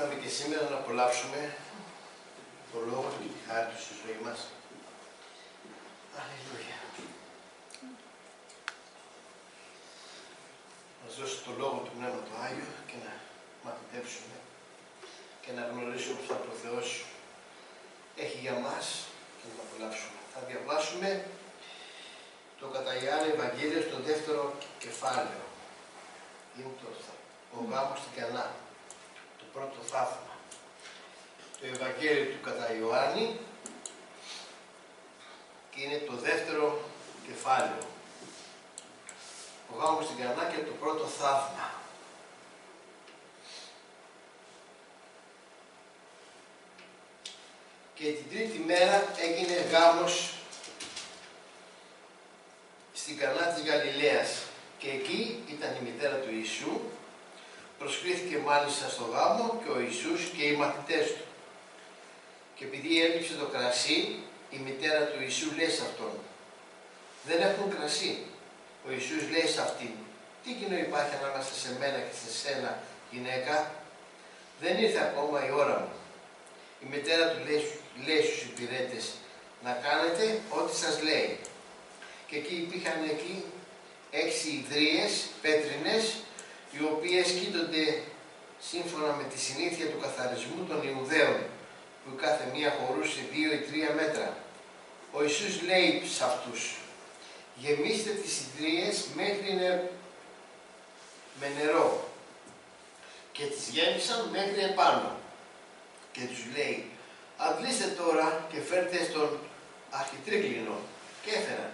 ήρθαμε και σήμερα να απολαύσουμε το Λόγο του και τη χάρη του στη ζωή μας. Αλληλούια. Μας δώσει το Λόγο του Πνεύμα του Άγιο και να μαθητεύσουμε και να γνωρίσουμε πως ο Θεός έχει για μας και να το απολαύσουμε. Θα διαβάσουμε το κατά Ιάννη Ευαγγέλιο στο δεύτερο κεφάλαιο. Είναι το, ο γάμος στην Κανά πρώτο θαύμα. Το Ευαγγέλιο του κατά Ιωάννη και είναι το δεύτερο κεφάλαιο. Ο γάμος στην Κανά και το πρώτο θαύμα. Και την τρίτη μέρα έγινε γάμος στην Κανά της Γαλιλαίας και εκεί ήταν η μητέρα του Ιησού Προσκλήθηκε μάλιστα στο γάμο και ο Ιησούς και οι μαθητές του. Και επειδή έλειψε το κρασί, η μητέρα του Ιησού λέει σε αυτόν, δεν έχουν κρασί. Ο Ιησούς λέει σε αυτήν, τι κοινό υπάρχει ανάμεσα σε μένα και σε σένα γυναίκα, δεν ήρθε ακόμα η ώρα μου. Η μητέρα του λέει, λέει στους υπηρέτες, να κάνετε ό,τι σας λέει. Και εκεί υπήρχαν εκεί έξι ιδρύες πέτρινες οι οποίες κοίτονται σύμφωνα με τη συνήθεια του καθαρισμού των Ιουδαίων, που κάθε μία χωρούσε δύο ή τρία μέτρα. Ο Ιησούς λέει σε αυτούς, γεμίστε τις ιδρύες μέχρι με νερό και τις γέμισαν μέχρι επάνω και τους λέει αντλήστε τώρα και φέρτε στον αρχιτρίκλινο και έφεραν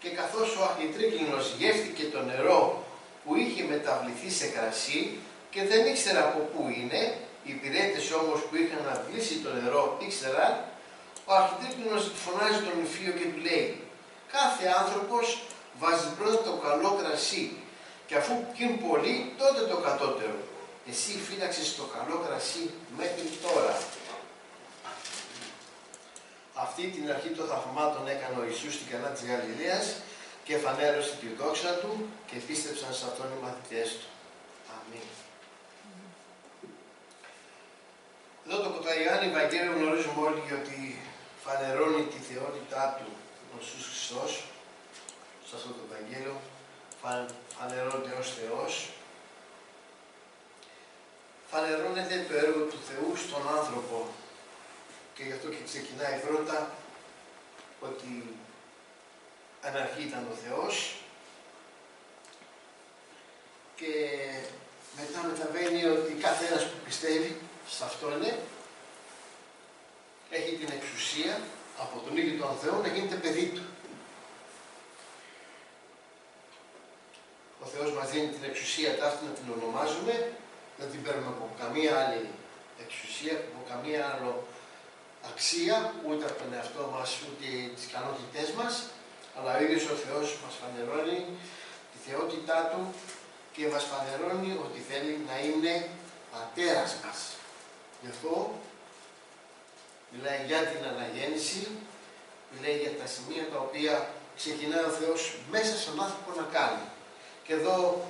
και καθώς ο αρχιτρίκλινος γεύτηκε το νερό που είχε μεταβληθεί σε κρασί και δεν ήξερα από πού είναι, οι υπηρέτες όμως που είχαν αντλήσει το νερό ήξεραν, ο αρχιτέκτονος φωνάζει τον Ιφείο και του λέει «Κάθε άνθρωπος βάζει πρώτα το καλό κρασί και αφού πιούν πολύ τότε το κατώτερο. Εσύ φύλαξες το καλό κρασί μέχρι τώρα». Αυτή την αρχή των θαυμάτων έκανε ο Ιησούς στην κανά της Γαλιλαίας και φανέρωσε τη δόξα του και πίστεψαν σε αυτόν οι μαθητές του. Αμήν. Εδώ το Ιωάννη Ευαγγέλιο γνωρίζουμε όλοι ότι φανερώνει τη θεότητά του ο Ιησούς Χριστός σε αυτό το Ευαγγέλιο φανερώνεται ως Θεός φανερώνεται το έργο του Θεού στον άνθρωπο και γι' αυτό και ξεκινάει πρώτα ότι αρχή ήταν ο Θεός και μετά μεταβαίνει ότι κάθε ένας που πιστεύει σε αυτόν έχει την εξουσία από τον ίδιο τον Θεό να γίνεται παιδί του. Ο Θεός μας δίνει την εξουσία ταύτη να την ονομάζουμε, να την παίρνουμε από καμία άλλη εξουσία, από καμία άλλη αξία, ούτε από τον εαυτό μας, ούτε τις ικανότητές μας, αλλά ο ίδιος ο Θεός μας φανερώνει τη θεότητά Του και μας φανερώνει ότι θέλει να είναι πατέρας μας. Γι' αυτό μιλάει για την αναγέννηση, μιλάει για τα σημεία τα οποία ξεκινάει ο Θεός μέσα στον άνθρωπο να κάνει. Και εδώ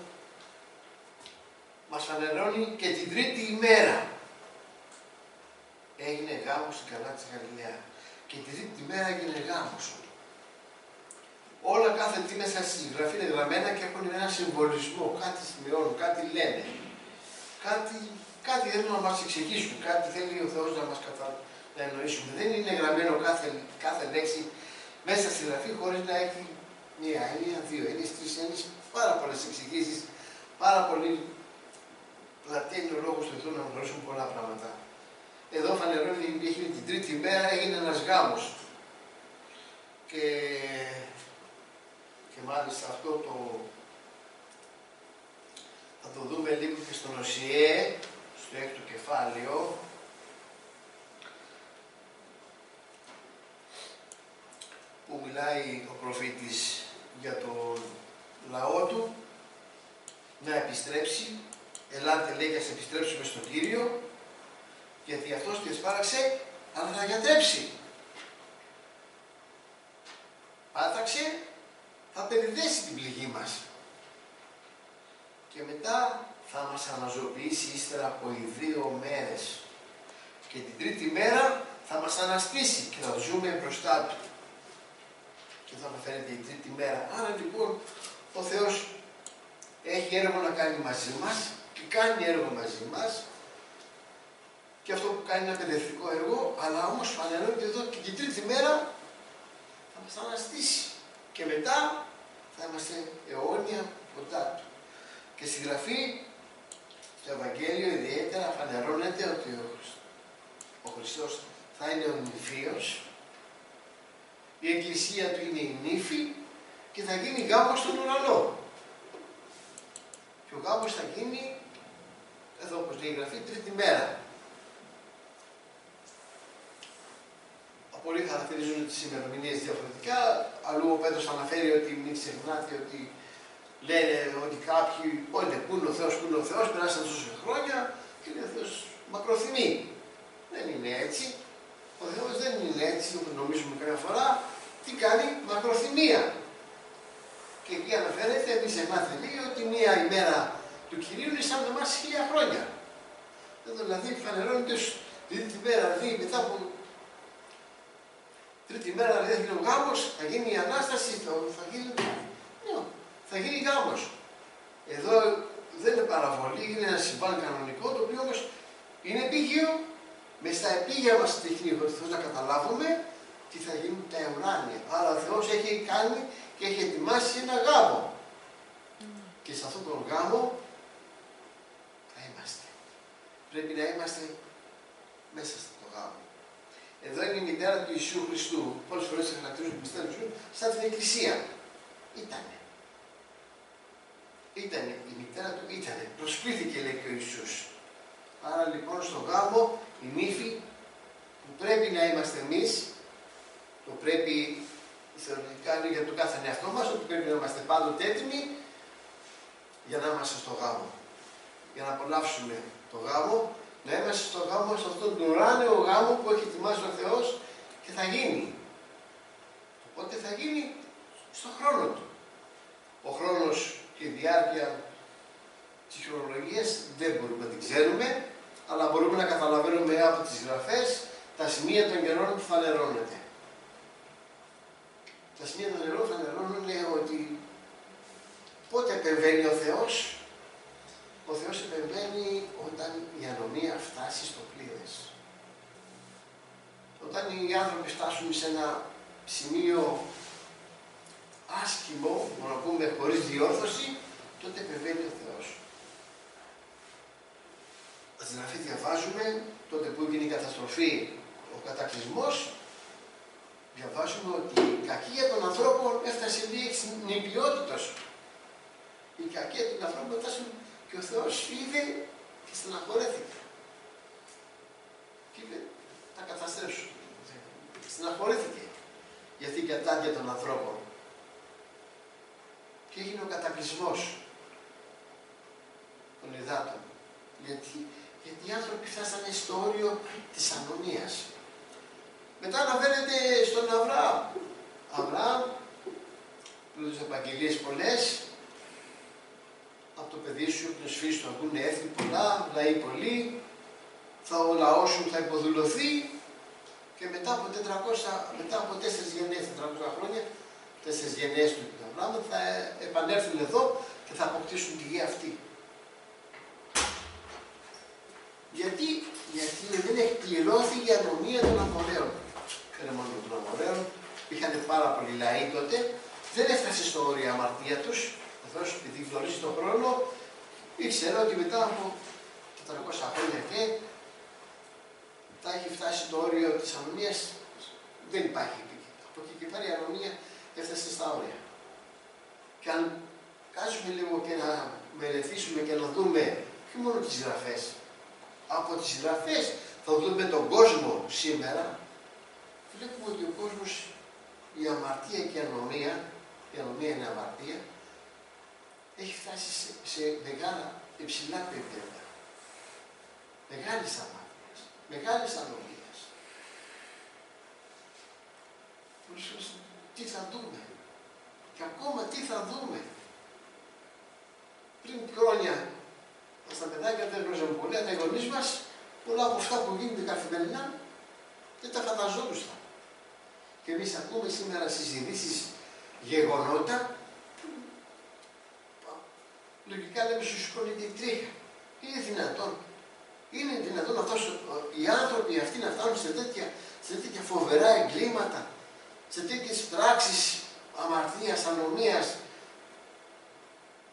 μας φανερώνει και την τρίτη ημέρα έγινε γάμος στην καλά της Γαλιλαία. Και την τρίτη ημέρα έγινε γάμος όλα κάθε τι μέσα στη γραφή είναι γραμμένα και έχουν ένα συμβολισμό, κάτι σημειώνουν, κάτι λένε. Κάτι, κάτι θέλουν να μας εξηγήσουν, κάτι θέλει ο Θεός να μας κατα... να εννοήσουμε. Δεν είναι γραμμένο κάθε, κάθε λέξη μέσα στη γραφή χωρίς να έχει μία έννοια, δύο έννοιες, τρεις έννοιες, πάρα πολλές εξηγήσεις, πάρα πολύ πλατή είναι ο λόγος του Θεού να γνωρίσουν πολλά πράγματα. Εδώ φανερώνει την τρίτη μέρα έγινε ένας γάμος. Και και μάλιστα αυτό το θα το δούμε λίγο και στον Οσιέ, στο έκτο κεφάλαιο. που μιλάει ο προφήτης για τον λαό του να επιστρέψει. Ελάτε λέει και σε επιστρέψουμε στον Κύριο γιατί αυτός και σπάραξε αλλά θα γιατρέψει. Πάταξε θα περιδέσει την πληγή μας. Και μετά θα μας αναζωοποιήσει ύστερα από οι δύο μέρες. Και την τρίτη μέρα θα μας αναστήσει και θα ζούμε μπροστά Του. Και θα αναφέρεται η τρίτη μέρα. Άρα λοιπόν ο Θεός έχει έργο να κάνει μαζί μας και κάνει έργο μαζί μας και αυτό που κάνει είναι ένα παιδευτικό έργο, αλλά όμως φανερώνεται εδώ και την τρίτη μέρα θα μας αναστήσει. Και μετά θα είμαστε αιώνια κοντά Του. Και στη Γραφή, στο Ευαγγέλιο ιδιαίτερα φανερώνεται ότι ο, ο Χριστός θα είναι ο νηφίος, η Εκκλησία Του είναι η νύφη και θα γίνει γάμος στον ουρανό. Και ο γάμος θα γίνει, εδώ όπως λέει η Γραφή, τρίτη μέρα. Πολλοί χαρακτηρίζουν τις ημερομηνίες διαφορετικά. Αλλού ο Πέτρος αναφέρει ότι μην ξεχνάτε ότι λένε ότι κάποιοι, πότε πού είναι ο Θεός, πού είναι ο Θεός, περάσαν τόσα χρόνια και λέει ο Θεός μακροθυμεί. Δεν είναι έτσι. Ο Θεός δεν είναι έτσι όπως νομίζουμε καμιά φορά. Τι κάνει, μακροθυμία. Και εκεί αναφέρεται, εμείς εμάθε λέει ότι μία ημέρα του κυρίου είναι σαν εμά χίλια χρόνια. Δηλαδή φανερώνεται την μέρα, δηλαδή μετά από Τρίτη μέρα δηλαδή θα γίνει ο γάμος, θα γίνει η ανάσταση, θα γίνει. Ναι, θα γίνει γάμος. Εδώ δεν είναι παραβολή, είναι ένα συμβάν κανονικό το οποίο όμως είναι επίγειο. Μες στα επίγεια μας τεχνή ο να καταλάβουμε τι θα γίνουν τα ουράνια. Άρα ο Θεός έχει κάνει και έχει ετοιμάσει ένα γάμο. Και σε αυτόν τον γάμο θα είμαστε. Πρέπει να είμαστε μέσα στο γάμο. Εδώ είναι η μητέρα του Ιησού Χριστού. Πολλές φορές τη χαρακτηρίζουν την μητέρα του Ιησού σαν την Εκκλησία. Ήτανε. Ήτανε. Η μητέρα του ήτανε. Προσκλήθηκε λέει και ο Ιησούς. Άρα λοιπόν στον γάμο η νύφη που πρέπει να είμαστε εμείς, το πρέπει θεωρητικά είναι για το κάθε εαυτό μας, ότι πρέπει να είμαστε πάντοτε έτοιμοι για να είμαστε στο γάμο. Για να απολαύσουμε το γάμο να είμαστε στο γάμο, σε αυτόν τον ουράνιο γάμο που έχει ετοιμάσει ο Θεός και θα γίνει. Οπότε θα γίνει στον χρόνο του. Ο χρόνος και η διάρκεια της χρονολογίας δεν μπορούμε να την ξέρουμε, αλλά μπορούμε να καταλαβαίνουμε από τις γραφές τα σημεία των καιρών που φανερώνεται. Τα σημεία των καιρών φανερώνουν ότι πότε επεμβαίνει ο Θεός ο Θεός επεμβαίνει όταν η ανομία φτάσει στο πλήρες. Όταν οι άνθρωποι φτάσουν σε ένα σημείο άσχημο, να πούμε χωρίς διόρθωση, τότε επεμβαίνει ο Θεός. Στην αυτή διαβάζουμε, τότε που έγινε η καταστροφή, ο κατακλυσμός, διαβάζουμε ότι η κακία των ανθρώπων έφτασε λίγη νηπιότητος. Η κακία των ανθρώπων έφτασε και ο Θεός είδε και στεναχωρέθηκε. Και είπε, τα καταστρέψω. Στεναχωρέθηκε για την κατάντια των ανθρώπων. Και έγινε ο κατακλυσμός των υδάτων. Γιατί, γιατί οι άνθρωποι φτάσανε στο όριο της ανομίας. Μετά αναφέρεται στον Αβραάμ. Αβραάμ, πλούτος επαγγελίες πολλές, από το παιδί σου, από την σφίση του ακούνε έθνη πολλά, λαοί πολλοί, θα ο λαός σου θα υποδουλωθεί και μετά από 400, μετά από 4 γενναίες, 400 χρόνια, 4 γενναίες του Αβραάμ θα επανέλθουν εδώ και θα αποκτήσουν τη γη αυτή. Γιατί, γιατί δεν έχει πληρώθει η ανομία των Αμοραίων. Δεν είναι μόνο των Αμοραίων, είχαν πάρα πολλοί λαοί τότε, δεν έφτασε στο όριο η αμαρτία τους, Θεός επειδή γνωρίζει τον χρόνο, ήξερε ότι μετά από 400 χρόνια και θα έχει φτάσει το όριο της ανομίας, δεν υπάρχει. Από εκεί και πέρα η ανομία έφτασε στα όρια. Και αν κάτσουμε λίγο και να μελετήσουμε και να δούμε όχι μόνο τις γραφές, από τις γραφές θα δούμε τον κόσμο σήμερα, βλέπουμε ότι ο κόσμος, η αμαρτία και η ανομία, η ανομία είναι αμαρτία, έχει φτάσει σε, σε μεγάλα υψηλά επίπεδα. Μεγάλης αμάρτειας, μεγάλης ανομίας. Τι θα δούμε; Και ακόμα τι θα δούμε; Πριν χρόνια στα παιδάκια δεν γνώριζαν πολύ, τα γονείς μας πολλά από αυτά που γίνονται καθημερινά δεν τα φανταζόμασταν. Και εμείς ακούμε σήμερα συζητήσεις γεγονότα που λογικά λέμε σου σηκώνει την τρίχα. Είναι δυνατόν. Είναι δυνατόν αυτός, οι άνθρωποι αυτοί να φτάνουν σε τέτοια, σε τέτοια φοβερά εγκλήματα, σε τέτοιες πράξεις αμαρτίας, ανομίας,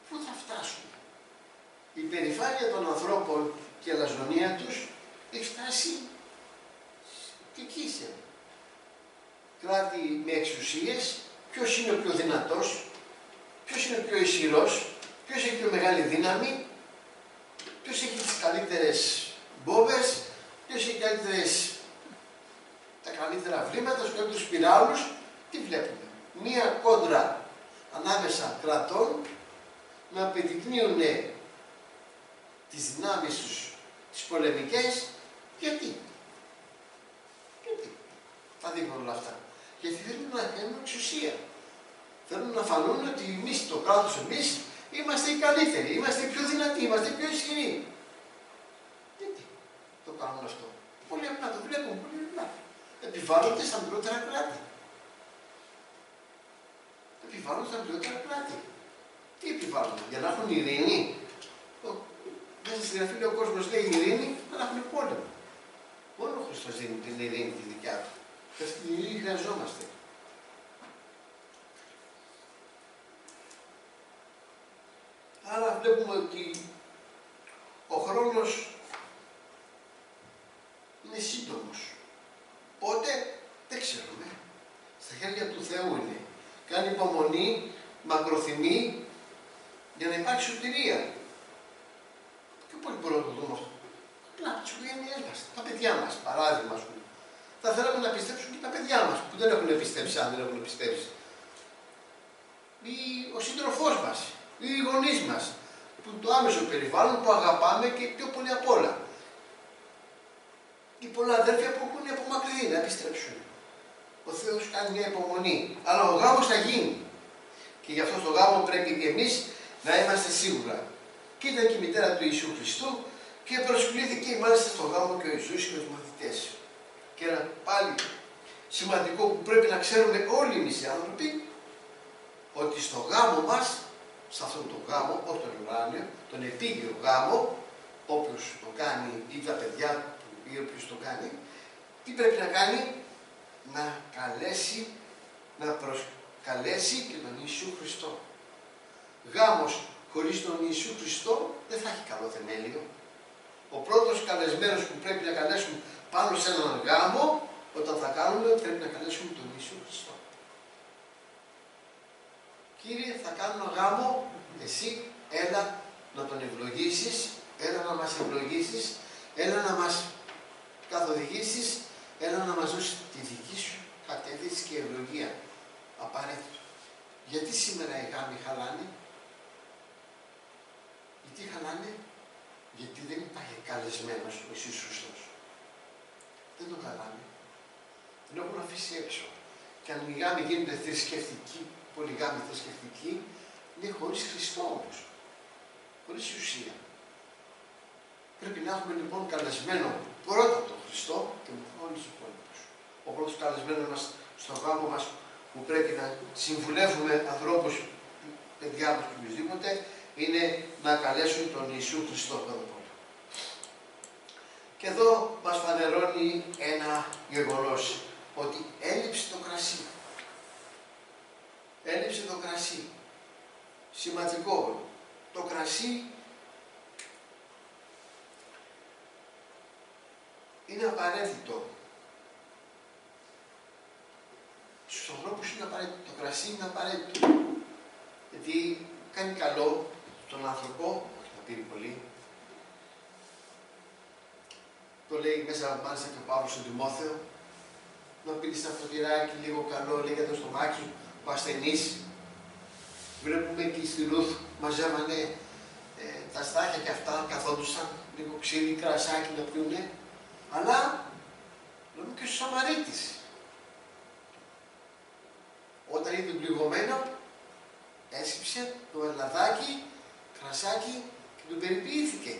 πού θα φτάσουν; Η περηφάνεια των ανθρώπων και η αλαζονία τους έχει φτάσει και εκεί σε κράτη με εξουσίες, ποιος είναι ο πιο δυνατός, ποιος είναι ο πιο ισχυρός, ποιος έχει πιο μεγάλη δύναμη, ποιος έχει τις καλύτερες μπόμπες, ποιος έχει καλύτερες, τα καλύτερα βλήματα, τους καλύτερους πυράβλους, τι βλέπουμε. Μία κόντρα ανάμεσα κρατών να απεδεικνύουν τις δυνάμεις τους, τις πολεμικές, γιατί; Γιατί; Θα δείχνουν όλα αυτά. Γιατί θέλουν να έχουν εξουσία. Θέλουν να φανούν ότι εμείς, το κράτος εμείς, είμαστε οι καλύτεροι, είμαστε οι πιο δυνατοί, είμαστε οι πιο ισχυροί. Γιατί το κάνουν αυτό; Πολύ απλά το βλέπουν, πολύ απλά. Επιβάλλονται στα μικρότερα κράτη. Επιβάλλονται στα μικρότερα κράτη. Τι επιβάλλονται, για να έχουν ειρήνη. Μέσα στην γραφή ο κόσμος λέει ειρήνη, αλλά έχουν πόλεμο. Μόνο ο Χριστός δίνει την ειρήνη τη δικιά του. Και αυτή την ειρήνη χρειαζόμαστε. Άρα βλέπουμε ότι ο χρόνος είναι σύντομος. Πότε δεν ξέρουμε. Στα χέρια του Θεού είναι. Κάνει υπομονή, μακροθυμεί για να υπάρξει σωτηρία. Και πολύ μπορούμε να το δούμε αυτό. Απλά τι οικογένειέ μα, τα παιδιά μα, παράδειγμα, α πούμε. Θα θέλαμε να πιστέψουν και τα παιδιά μα που δεν έχουν πιστέψει, αν δεν έχουν πιστέψει. Ή ο σύντροφό μα, ή οι γονεί μα, που το άμεσο περιβάλλον που αγαπάμε και πιο πολύ απ' όλα. Ή πολλά αδέρφια που έχουν απομακρυνθεί να πιστέψουν. Ο Θεός κάνει μια υπομονή. Αλλά ο γάμος θα γίνει. Και γι' αυτό στο γάμο πρέπει και εμείς να είμαστε σίγουρα. Και ήταν και η μητέρα του Ιησού Χριστού και προσκλήθηκε μάλιστα στο γάμο και ο Ιησούς και τους μαθητές. Και ένα πάλι σημαντικό που πρέπει να ξέρουμε όλοι εμείς οι άνθρωποι, ότι στο γάμο μας, σε αυτόν τον γάμο, όχι τον ουράνιο, τον επίγειο γάμο, όποιος το κάνει ή τα παιδιά του ή όποιος το κάνει, τι πρέπει να κάνει, να καλέσει, να προσκαλέσει και τον Ιησού Χριστό. Γάμος χωρίς τον Ιησού Χριστό δεν θα έχει καλό θεμέλιο. Ο πρώτος καλεσμένος που πρέπει να καλέσουμε πάνω σε έναν γάμο, όταν θα κάνουμε, πρέπει να καλέσουμε τον Ιησού Χριστό. Κύριε, θα κάνω ένα γάμο, εσύ έλα να τον ευλογήσεις, έλα να μας ευλογήσεις, έλα να μας καθοδηγήσεις, έλα να μας δώσεις τη δική σου κατεύθυνση και ευλογία. Απαραίτητο. Γιατί σήμερα οι γάμοι χαλάνε, γιατί χαλάνε, γιατί δεν υπάρχει καλεσμένος ο Ιησούς Χριστός. Δεν τον χαλάνε. Τον έχουν αφήσει έξω. Και αν οι γάμοι γίνονται θρησκευτικοί, γάμοι θρησκευτικοί, είναι χωρίς Χριστό όμως. Χωρίς ουσία. Πρέπει να έχουμε λοιπόν καλεσμένο πρώτα τον Χριστό και με όλους τους υπόλοιπους. Ο πρώτος καλεσμένος μας στο γάμο μας που πρέπει να συμβουλεύουμε ανθρώπους, παιδιά μας και οποιοδήποτε, είναι να καλέσουν τον Ιησού Χριστό πρώτα Και εδώ μας φανερώνει ένα γεγονός, ότι έλειψε το κρασί. Έλειψε το κρασί. Σημαντικό. Το κρασί είναι απαραίτητο. Στους ανθρώπους είναι απαραίτητο. Το κρασί είναι απαραίτητο. Γιατί κάνει καλό τον άνθρωπο, όχι να πήρε πολύ, το λέει μέσα μάλιστα και ο Παύλος στον Τιμόθεο, να πίνεις ένα φωτηράκι λίγο καλό, λέει για το στομάχι σου, ο ασθενής. Βλέπουμε εκεί στη Ρούθ, μαζεύανε ε, τα στάχια και αυτά, καθόντουσαν, λίγο ξύλι, κρασάκι να πιούνε, αλλά βλέπουμε και ο Σαμαρίτης. Όταν είδε πληγωμένο, έσυψε το ελαδάκι κρασάκι και τον περιποιήθηκε.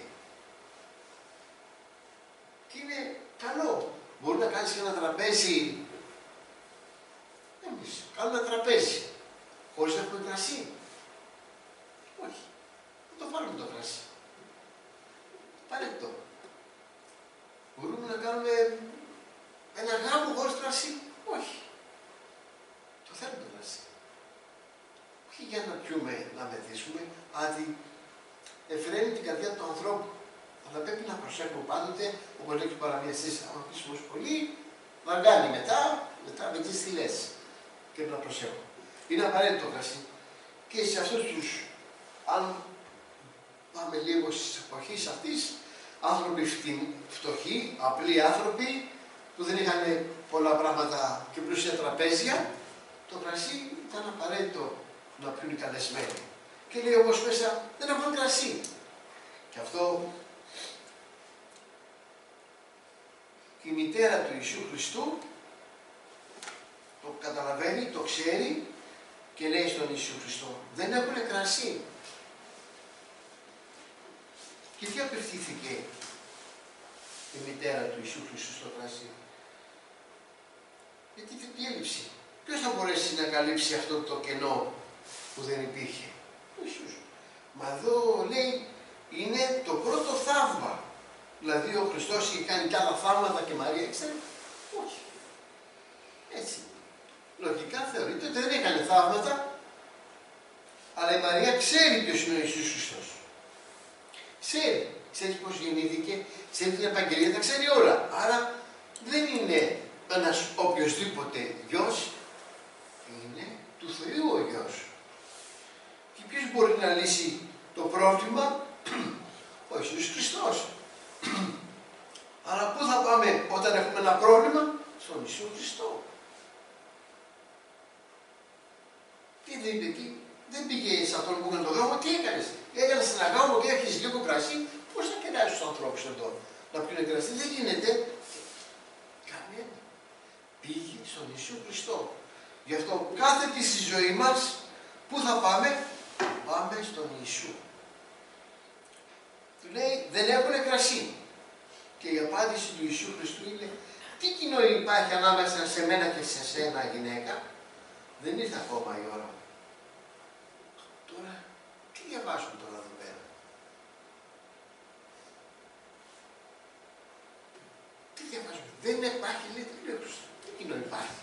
Και είναι καλό. Μπορεί να κάνεις και ένα τραπέζι. Εμείς κάνουμε ένα τραπέζι. Χωρίς να έχουμε κρασί. Όχι. Δεν το βάλουμε το κρασί. Απαραίτητο. Μπορούμε να κάνουμε ένα γάμο χωρίς κρασί. Όχι. Το θέλουμε το κρασί. Όχι για να πιούμε, να μεθύσουμε, αλλά εφραίνει την καρδιά του ανθρώπου. Αλλά πρέπει να προσέχουμε πάντοτε, όπως λέει και παραμιαστή, αν πει πολύ, να κάνει μετά, μετά με τις στυλέ. Και να προσέχουμε. Είναι απαραίτητο κρασί. Και σε αυτούς τους, αν πάμε λίγο στις εποχές αυτής, άνθρωποι φτωχοί, απλοί άνθρωποι, που δεν είχαν πολλά πράγματα και πλούσια τραπέζια, το κρασί ήταν απαραίτητο να πιούν οι καλεσμένοι. Και λέει όμως μέσα, δεν έχουν κρασί. Και αυτό η μητέρα του Ιησού Χριστού το καταλαβαίνει, το ξέρει και λέει στον Ιησού Χριστό, δεν έχουν κρασί. Και τι απευθύνθηκε η μητέρα του Ιησού Χριστού στο κρασί; Γιατί τι έλλειψη. Ποιος θα μπορέσει να καλύψει αυτό το κενό που δεν υπήρχε; Ο Ιησούς. Μα εδώ λέει είναι το πρώτο θαύμα. Δηλαδή ο Χριστός είχε κάνει κι άλλα θαύματα και Μαρία ξέρει. Όχι. Έτσι. Λογικά θεωρείται ότι δεν έκανε θαύματα, αλλά η Μαρία ξέρει ποιος είναι ο Ιησούς Χριστός. Ξέρει. Ξέρεις πώς γεννήθηκε, ξέρει την επαγγελία, τα ξέρει όλα. Άρα δεν είναι ένας οποιοδήποτε γιος, είναι του Θεού ο γιος. Και ποιος μπορεί να λύσει το πρόβλημα, ο Ιησούς Χριστός. Αλλά πού θα πάμε όταν έχουμε ένα πρόβλημα, στον Ιησού Χριστό. Τι δεν είπε εκεί, δεν πήγε σε αυτόν που έκανε το δρόμο, τι έκανες; Έκανε ένα γάμο και έχεις λίγο κρασί, πώς θα κεράσει τους ανθρώπους εδώ; Να πιούν κρασί. Δεν γίνεται. Κανένα. Πήγε στον Ιησού Χριστό. Γι' αυτό κάθε τη στη ζωή μας, πού θα πάμε, πάμε στον Ιησού. Του λέει δεν έχουν κρασί. Και η απάντηση του Ιησού Χριστού είναι τι κοινό υπάρχει ανάμεσα σε μένα και σε σένα γυναίκα; Δεν ήρθε ακόμα η ώρα. Τώρα τι διαβάζουμε τώρα εδώ πέρα; Τι διαβάζουμε. Δεν υπάρχει λέει τελείως. Τι κοινό υπάρχει;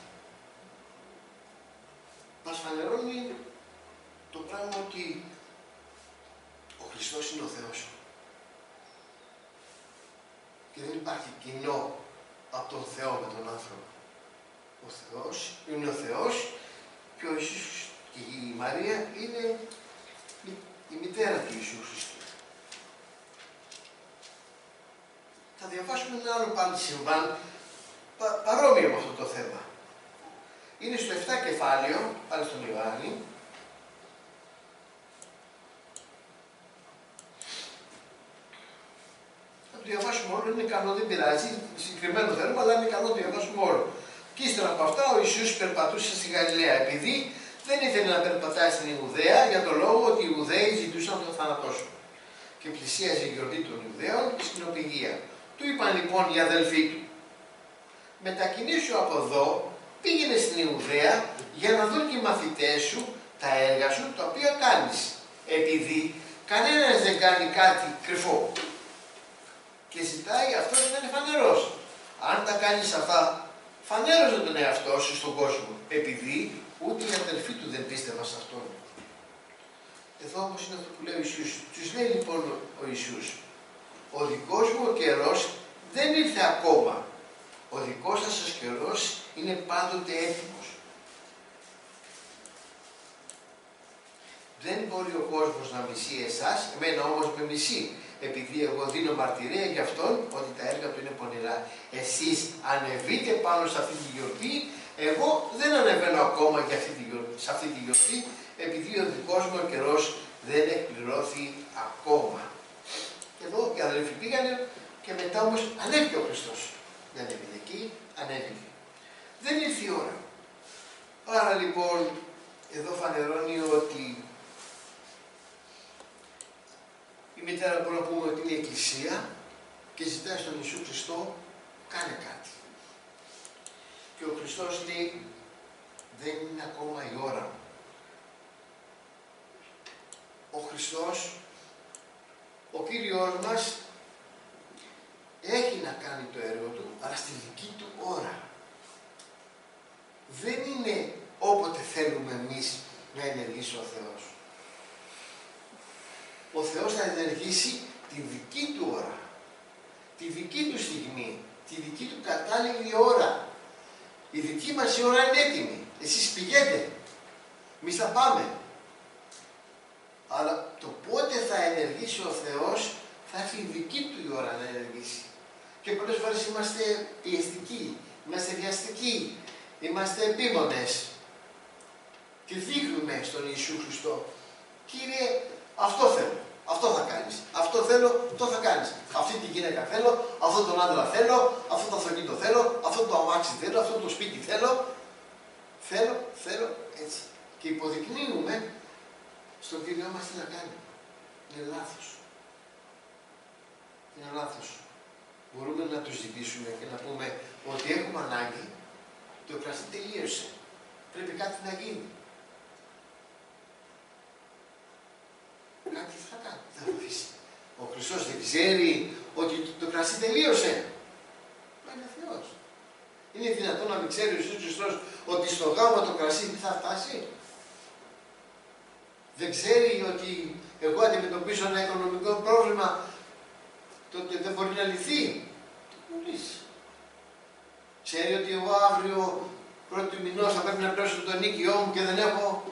Μας φανερώνει το πράγμα ότι ο Χριστός είναι ο Θεός και δεν υπάρχει κοινό από τον Θεό με τον άνθρωπο. Ο Θεός είναι ο Θεός και ο Ιησούς και η Μαρία είναι η μητέρα του Ιησού Χριστού. Θα διαβάσουμε ένα άλλο πάλι συμβάν πα, παρόμοιο με αυτό το θέμα. Είναι στο 7 κεφάλαιο, πάλι στον Ιωάννη, το διαβάσουμε όλο, είναι καλό, δεν πειράζει, συγκεκριμένο θέμα, αλλά είναι καλό να το διαβάσουμε όλο. Και ύστερα από αυτά ο Ιησούς περπατούσε στη Γαλιλαία, επειδή δεν ήθελε να περπατάει στην Ιουδαία για τον λόγο ότι οι Ιουδαίοι ζητούσαν τον θανατώσουν. Και πλησίαζε η γιορτή των Ιουδαίων και στην οπηγία. Του είπαν λοιπόν οι αδελφοί του, μετακινήσου από εδώ, πήγαινε στην Ιουδαία για να δουν και οι μαθητές σου τα έργα σου τα οποία κάνεις. Επειδή κανένας δεν κάνει κάτι κρυφό και ζητάει αυτός να είναι φανερός. Αν τα κάνεις αυτά, φανέρωσε τον εαυτό σου στον κόσμο. Επειδή ούτε οι αδελφοί του δεν πίστευαν σε αυτόν. Εδώ όμως είναι αυτό που λέει ο Ιησούς. Τους λέει λοιπόν ο Ιησούς, ο δικός μου ο καιρός δεν ήρθε ακόμα. Ο δικός σας καιρός είναι πάντοτε έτοιμος. Δεν μπορεί ο κόσμος να μισεί εσάς, εμένα όμως με μισεί επειδή εγώ δίνω μαρτυρία για αυτόν ότι τα έργα του είναι πονηρά. Εσείς ανεβείτε πάνω σε αυτή τη γιορτή, εγώ δεν ανεβαίνω ακόμα για αυτή τη γιορτή, σε αυτή τη γιορτή, επειδή ο δικός μου καιρός δεν εκπληρώθη ακόμα. Και εδώ οι αδελφοί πήγανε και μετά όμως ανέβηκε ο Χριστός. Δεν ανέβηκε εκεί, ανέβηκε. Δεν ήρθε η ώρα. Άρα λοιπόν εδώ φανερώνει ότι η μητέρα μπορούμε να πούμε ότι είναι η Εκκλησία και και ζητάει στον Ιησού Χριστό, κάνε κάτι. Και ο Χριστός λέει, δεν είναι ακόμα η ώρα μου. Ο Χριστός, ο Κύριος μας, έχει να κάνει το έργο του, αλλά στη δική του ώρα. Δεν είναι όποτε θέλουμε εμείς να ενεργήσει ο Θεός. Ο Θεός θα ενεργήσει τη δική του ώρα, τη δική του στιγμή, τη δική του κατάλληλη ώρα. Η δική μας η ώρα είναι έτοιμη. Εσείς πηγαίνετε. Εμείς θα πάμε. Αλλά το πότε θα ενεργήσει ο Θεός θα έρθει η δική του η ώρα να ενεργήσει. Και πολλές φορές είμαστε πιεστικοί, είμαστε βιαστικοί, είμαστε επίμονες και δείχνουμε στον Ιησού Χριστό Κύριε αυτό θέλω, αυτό θα κάνεις, αυτό θέλω, το θα κάνεις. Αυτή τη γυναίκα θέλω, αυτόν τον άντρα θέλω, αυτό το αυτοκίνητο θέλω, αυτό το αμάξι θέλω, αυτό το σπίτι θέλω. Θέλω, θέλω, έτσι. Και υποδεικνύουμε στον Κύριο μας τι να κάνει. Είναι λάθος. Είναι λάθος. Μπορούμε να τους ζητήσουμε και να πούμε ότι έχουμε ανάγκη, το κρασί τελείωσε. Πρέπει κάτι να γίνει. Κάτι θα κάνει, θα βοηθήσει. Ο Χριστός δεν ξέρει ότι το κρασί τελείωσε. Μα είναι Θεός. Είναι δυνατόν να μην ξέρει ο Ιησούς Χριστός ότι στο γάμο το κρασί θα φτάσει; Δεν ξέρει ότι εγώ αντιμετωπίζω ένα οικονομικό πρόβλημα τότε δεν μπορεί να λυθεί; Το γνωρίζει. Ξέρει ότι εγώ αύριο πρώτη μηνός θα πρέπει να πληρώσω το νίκιό μου και δεν έχω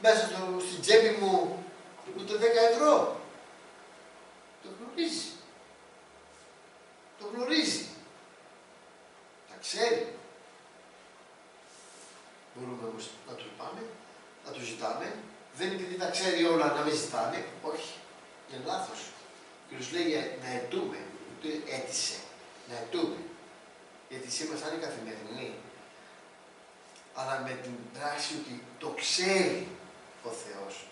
μέσα στο, στην τσέπη μου ούτε 10 ευρώ. Το γνωρίζει. Το γνωρίζει. Τα ξέρει. Μπορούμε όμως να τους πάμε, να τους ζητάμε. Δεν είναι επειδή τα ξέρει όλα να μην ζητάνε. Όχι. Είναι λάθος. Και τους λέει να ετούμε. Ούτε έτησε. Να ετούμε. Γιατί σήμερα θα είναι καθημερινή. Αλλά με την πράξη ότι το ξέρει ο Θεός.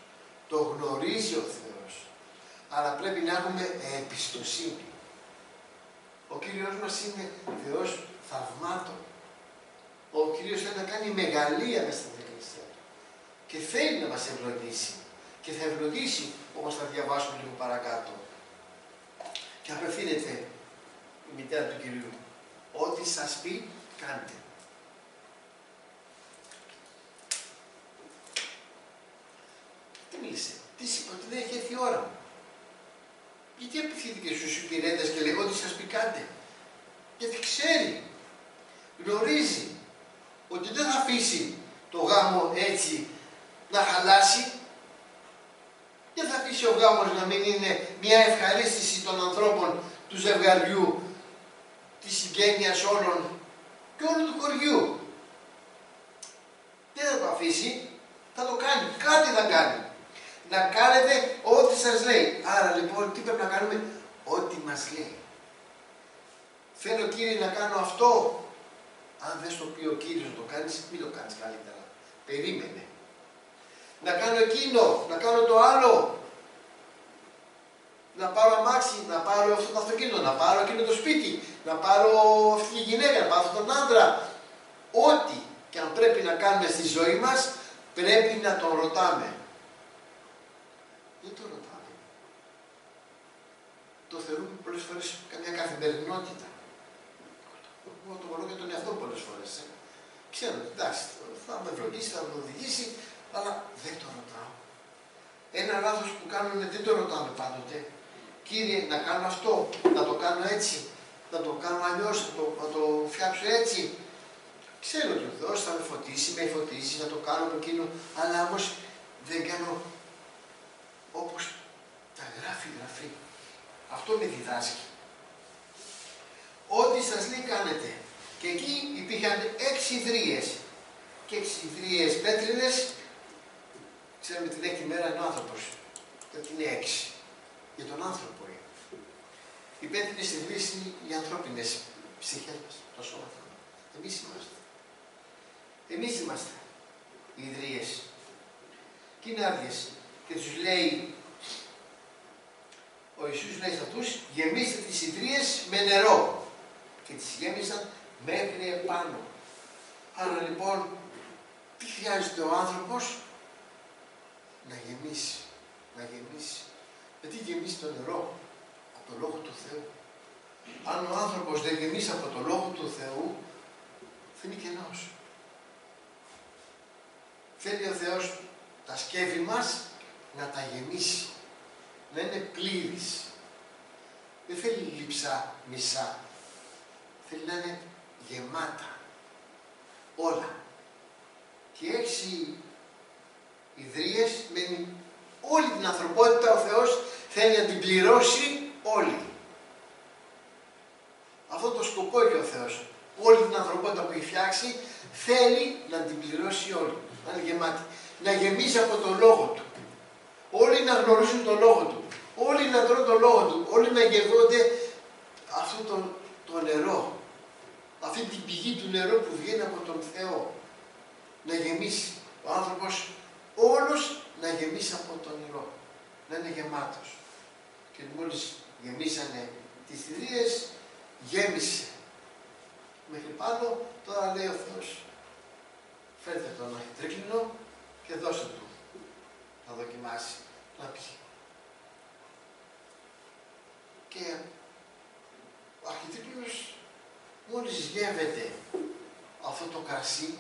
Το γνωρίζει ο Θεός. Αλλά πρέπει να έχουμε εμπιστοσύνη. Ο Κύριος μας είναι Θεός θαυμάτων. Ο Κύριος θέλει να κάνει μεγαλεία μέσα στην Εκκλησία Και θέλει να μας ευλογήσει. Και θα ευλογήσει όπως θα διαβάσουμε λίγο παρακάτω. Και απευθύνεται η μητέρα του Κυρίου. Ό,τι σας πει, κάντε. Τι μίλησε. Τι είπα, ότι δεν έχει έρθει η ώρα μου. Γιατί απευθύνθηκε στους υπηρέτες και λέει ό,τι σας πει κάντε. Γιατί ξέρει, γνωρίζει ότι δεν θα αφήσει το γάμο έτσι να χαλάσει. Δεν θα αφήσει ο γάμος να μην είναι μια ευχαρίστηση των ανθρώπων του ζευγαριού, της συγγένειας όλων και όλου του χωριού. Δεν θα το αφήσει, θα το κάνει, κάτι θα κάνει. Να κάνετε ό,τι σας λέει. Άρα λοιπόν τι πρέπει να κάνουμε, ό,τι μας λέει. Θέλω Κύριε να κάνω αυτό. Αν δεν στο πει ο Κύριος να το κάνεις, μην το κάνεις καλύτερα. Περίμενε. Να κάνω εκείνο, να κάνω το άλλο να πάρω αμάξι, να πάρω αυτό το αυτοκίνητο, να πάρω εκείνο το σπίτι, να πάρω αυτή τη γυναίκα, να πάρω αυτόν τον άντρα. Ό,τι και αν πρέπει να κάνουμε στη ζωή μας, πρέπει να τον ρωτάμε. Δεν τον ρωτάμε. Το θεωρούμε πολλές φορές καμιά καθημερινότητα. Εγώ το μπορώ και τον εαυτό πολλές φορές. Ε. Ξέρω, εντάξει, θα με ευλογήσει, θα με οδηγήσει, αλλά δεν το ρωτάω. Ένα λάθος που κάνουμε δεν το ρωτάμε πάντοτε. Κύριε να κάνω αυτό, να το κάνω έτσι, να το κάνω αλλιώς, να το, να το φτιάξω έτσι. Ξέρω ότι ο Θεός θα με φωτίσει, με φωτίσει, να το κάνω με εκείνο, αλλά όμως δεν κάνω όπως τα γράφει η γραφή. Αυτό με διδάσκει. Ό,τι σας λέει κάνετε. Και εκεί υπήρχαν έξι ιδρύες. Και έξι ιδρύες πέτρινες, ξέρουμε την έκτη μέρα είναι ο άνθρωπος. Γιατί είναι έξι για τον άνθρωπο είναι. Η πέτρινη στιγμή είναι οι ανθρώπινες ψυχές μας, το σώμα μα. Εμείς είμαστε. Εμείς είμαστε οι ιδρύες. Και είναι άδειες. Και τους λέει, ο Ιησούς λέει σε αυτούς, γεμίστε τις ιδρύες με νερό. Και τις γέμισαν μέχρι επάνω. Άρα λοιπόν, τι χρειάζεται ο άνθρωπος, να γεμίσει, να γεμίσει. Γιατί γεμίσει το νερό, από το Λόγο του Θεού. Αν ο άνθρωπος δεν γεμίσει από το Λόγο του Θεού, θα είναι κενός. Θέλει ο Θεός τα σκεύη μας να τα γεμίσει, να είναι πλήρης. Δεν θέλει λείψα μισά. Θέλει να είναι γεμάτα. Όλα. Και έξι ιδρύες με όλη την ανθρωπότητα ο Θεός θέλει να την πληρώσει όλη. Αυτό το σκοπό έχει ο Θεός. Όλη την ανθρωπότητα που έχει φτιάξει θέλει να την πληρώσει όλη. Να είναι γεμάτη. Να γεμίσει από τον Λόγο Του. Όλοι να γνωρίζουν τον Λόγο Του. Όλοι να τρώνε τον Λόγο Του. Όλοι να γευόνται αυτό το, το νερό. Αυτή την πηγή του νερού που βγαίνει από τον Θεό. Να γεμίσει. Ο άνθρωπος όλος να γεμίσει από το νερό. Να είναι γεμάτος. Και μόλις γεμίσανε τις θηρίες, γέμισε. Μέχρι πάνω, τώρα λέει ο Θεός, φέρτε τον αρχιτρίκλινο και δώστε του να δοκιμάσει, να πει. Και ο αρχιτρίκλινος μόλις γεύεται αυτό το κρασί,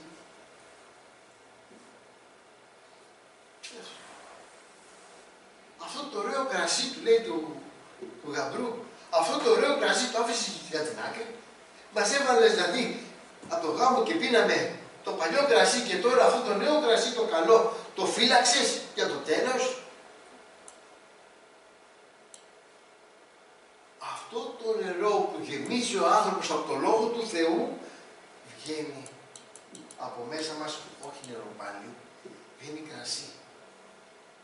αυτό το ωραίο κρασί του λέει του, του γαμπρού, αυτό το ωραίο κρασί το άφησε για την άκρη, μας έβαλε δηλαδή από το γάμο και πίναμε το παλιό κρασί και τώρα αυτό το νέο κρασί το καλό το φύλαξες για το τέλος; Αυτό το νερό που γεμίζει ο άνθρωπος από το Λόγο του Θεού βγαίνει από μέσα μας, όχι νερό πάλι, βγαίνει κρασί.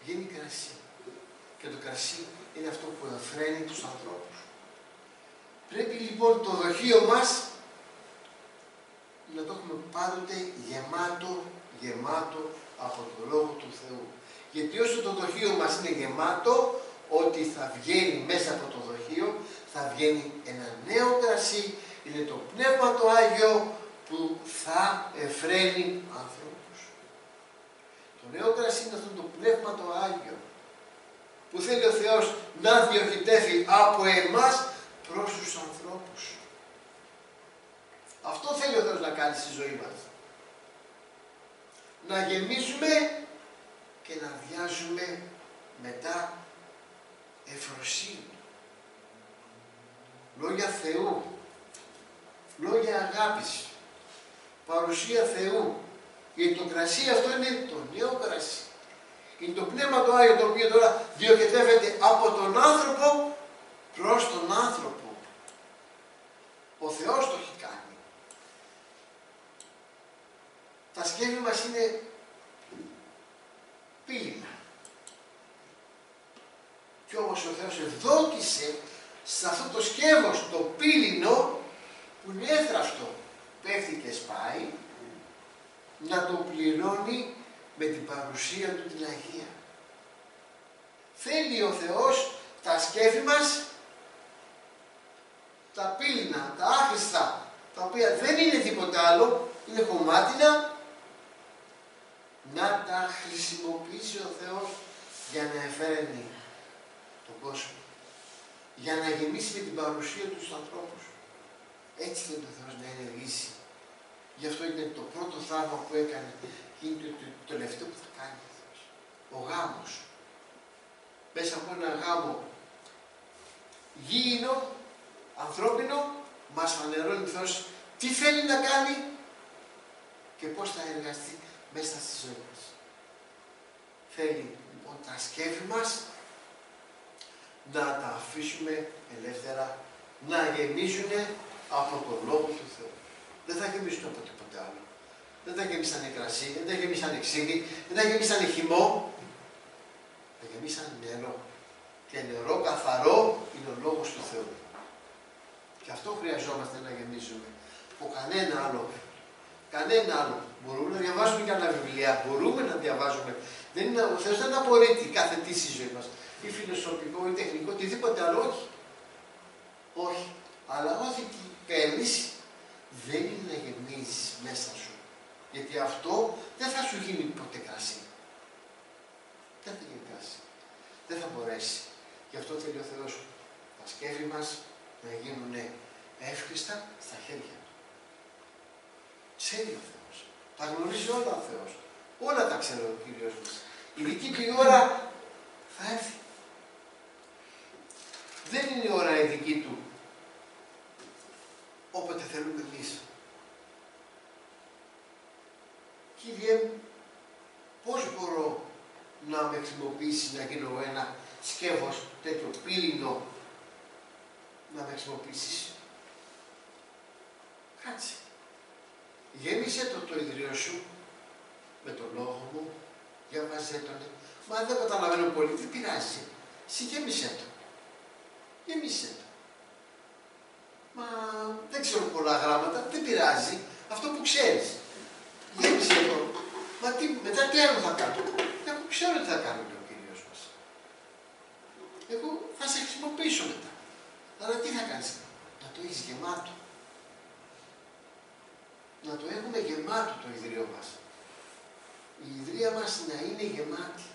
Βγαίνει κρασί. Και το κρασί είναι αυτό που εφραίνει τους ανθρώπους. Πρέπει λοιπόν το δοχείο μας να το έχουμε πάντοτε γεμάτο, γεμάτο από το Λόγο του Θεού. Γιατί όσο το δοχείο μας είναι γεμάτο, ότι θα βγαίνει μέσα από το δοχείο, θα βγαίνει ένα νέο κρασί, είναι το Πνεύμα το Άγιο που θα εφραίνει ανθρώπους. Το νέο κρασί είναι αυτό το Πνεύμα το Άγιο, που θέλει ο Θεός να διοχετεύει από εμάς προς τους ανθρώπους. Αυτό θέλει ο Θεός να κάνει στη ζωή μας. Να γεμίσουμε και να βιάζουμε μετά εφροσύνη. Λόγια Θεού. Λόγια αγάπης. Παρουσία Θεού. Γιατί το κρασί αυτό είναι το νέο κρασί. Είναι το πνεύμα του Άγιο το οποίο τώρα διοχετεύεται από τον άνθρωπο προς τον άνθρωπο. Ο Θεός το έχει κάνει. Τα σκεύη μας είναι πύληνα. Και όμως ο Θεός ευδόκησε σε αυτό το σκεύος το πύληνο που είναι έθραστο πέφτει και σπάει να το πληρώνει με την παρουσία του την Αγία. Θέλει ο Θεός τα σκέφη μας, τα πύληνα, τα άχρηστα, τα οποία δεν είναι τίποτα άλλο, είναι κομμάτινα, να τα χρησιμοποιήσει ο Θεός για να εφέρνει τον κόσμο. Για να γεμίσει με την παρουσία του στους ανθρώπους. Έτσι θέλει ο Θεός να είναι λύση. Γι' αυτό είναι το πρώτο θαύμα που έκανε και είναι το, το τελευταίο που θα κάνει ο Θεός. Ο γάμος. Μέσα από ένα γάμο γήινο, ανθρώπινο, μας φανερώνει ο Θεός τι θέλει να κάνει και πώς θα εργαστεί μέσα στη ζωή μας. Θέλει λοιπόν τα σκέφη μας να τα αφήσουμε ελεύθερα να γεμίσουν από τον Λόγο του Θεού. Δεν θα γεμίσουν από τίποτε άλλο. Δεν θα γεμίσαν κρασί, δεν θα γεμίσαν ξύδι, δεν θα γεμίσαν χυμό. Θα γεμίσαν νερό. Και νερό καθαρό είναι ο Λόγος του Θεού. Και αυτό χρειαζόμαστε να γεμίσουμε. Από κανένα άλλο Κανένα άλλο. Μπορούμε να διαβάζουμε και άλλα βιβλία. Μπορούμε να διαβάζουμε. Δεν είναι, ο Θεός δεν απορρίπτει κάθε τι στη ζωή μας. Ή φιλοσοφικό ή τεχνικό, οτιδήποτε άλλο, όχι. Όχι. Αλλά ό,τι παίρνει δεν είναι να γεμίζει μέσα σου. Γιατί αυτό δεν θα σου γίνει ποτέ κρασί. Δεν θα γίνει κρασί. Δεν θα μπορέσει. Γι' αυτό θέλει ο Θεός τα σκεύη μας να γίνουν εύχριστα στα χέρια Του. Ξέρει ο Θεός. Τα γνωρίζει όλα ο Θεός. Όλα τα ξέρει ο Κύριος μας. Η δική του η ώρα θα έρθει. Δεν είναι η ώρα η δική του όποτε θέλουμε εμείς. Κύριε μου, πώς μπορώ να με χρησιμοποιήσει να γίνω ένα σκεύος τέτοιο πύληνο να με χρησιμοποιήσεις; Κάτσε. Γέμισε το το ιδρύο σου με τον λόγο μου, διαβάζε τον. Μα δεν καταλαβαίνω πολύ, δεν πειράζει. Συγγέμισε το. Γέμισε το. Μα δεν ξέρω πολλά γράμματα, δεν πειράζει. Αυτό που ξέρεις. Γέμισε το. Μα τι, μετά τι άλλο θα κάνω; Εγώ ξέρω τι θα κάνω, λέει ο Κύριος μας. Εγώ θα σε χρησιμοποιήσω μετά. Αλλά τι θα κάνεις; Να το έχεις γεμάτο. Να το έχουμε γεμάτο το ιδρύο μας. Η ιδρύα μας να είναι γεμάτη.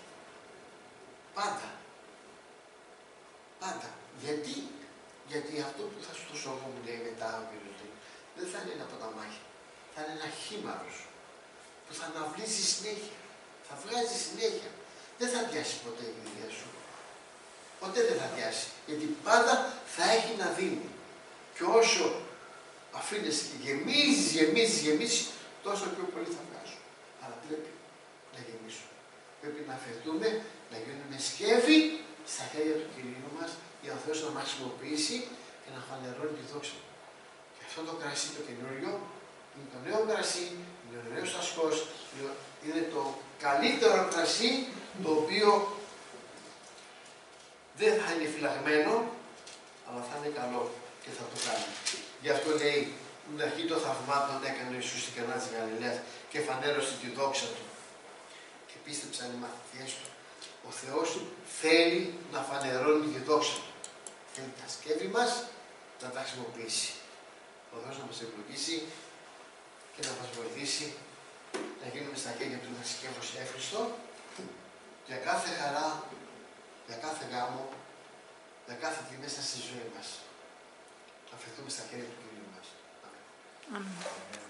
Πάντα. Πάντα. Γιατί, γιατί αυτό που θα σου το σώμα μου λέει μετά ο κύριος δεν θα είναι ένα ποταμάκι. Θα είναι ένα χήμαρος που θα αναβλύσει συνέχεια. Θα βγάζει συνέχεια. Δεν θα πιάσει ποτέ η ιδρύα σου. Ποτέ δεν θα πιάσει. Γιατί πάντα θα έχει να δίνει. Και όσο αφήνεσαι και γεμίζεις, γεμίζεις, γεμίζεις, τόσο πιο πολύ θα βγάζουν. Αλλά πρέπει να γεμίσουν. Πρέπει να φερθούμε, να γίνουμε σκεύη στα χέρια του Κυρίου μας για ο Θεός να μας χρησιμοποιήσει και να φανερώνει τη δόξα του. Και αυτό το κρασί το καινούριο είναι το νέο κρασί, είναι ο νέος ασκός, είναι το καλύτερο κρασί το οποίο δεν θα είναι φυλαγμένο, αλλά θα είναι καλό και θα το κάνει. Γι' αυτό λέει, την αρχή των θαυμάτων έκανε ο Ιησούς στην Κανά της Γαλιλαίας και φανέρωσε τη δόξα του. Και πίστεψαν οι μαθητές του. Ο Θεός του θέλει να φανερώνει τη δόξα του. Θέλει τα σκεύη μας να τα χρησιμοποιήσει. Ο Θεός να μας ευλογήσει και να μας βοηθήσει να γίνουμε στα χέρια του ένα σκεύος εύχριστο για κάθε χαρά, για κάθε γάμο, για κάθε τι μέσα στη ζωή μας. Θα φερθούμε στα χέρια του Κυρίου μας. Αμήν.